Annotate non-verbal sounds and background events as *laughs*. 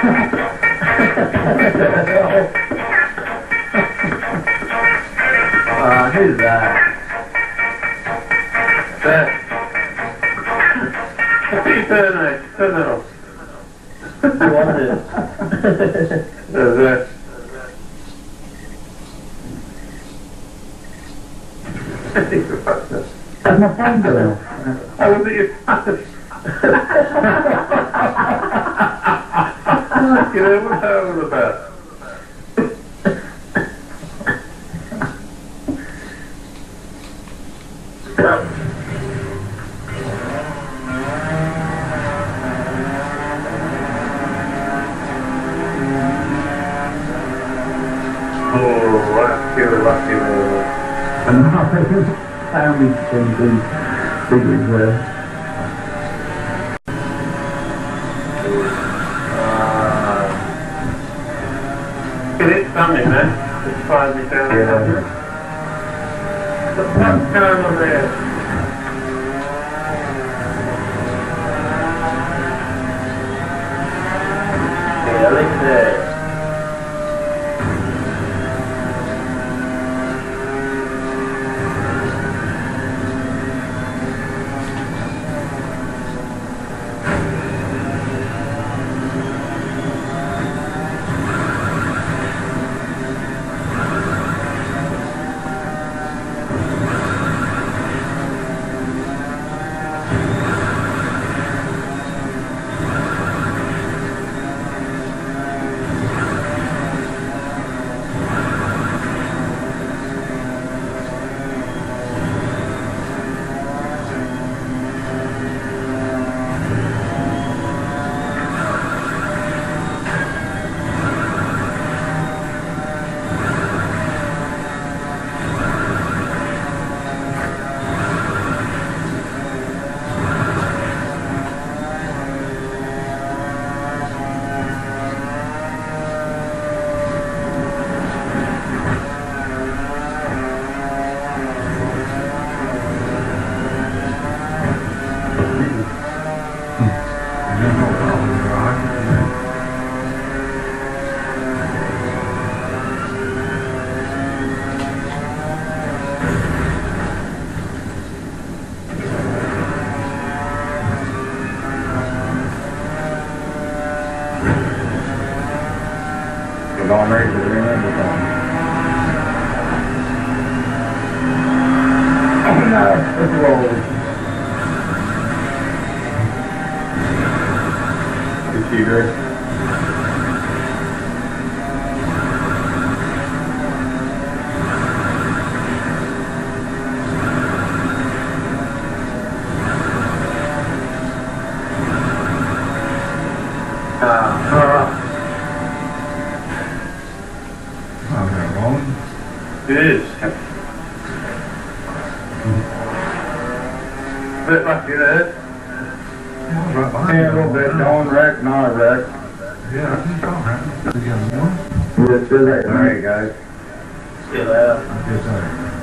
Uh, who's that? That. It, turn it off. It? There's that. That's my phone bill. I was at your house. *laughs* You know, what's about? Oh, lucky, lucky, lucky. And I things and big reserve. Coming, man. It's finally down there. What's going on there? Yeah, at that. We're going right to the end of the Oh no, it's rolled. Good see, Rick. It is. Bit lucky there. Yeah, a little bit, don't wreck, not wreck. Yeah, I think I'll have it. Again. All right, guys. Still out. I guess I.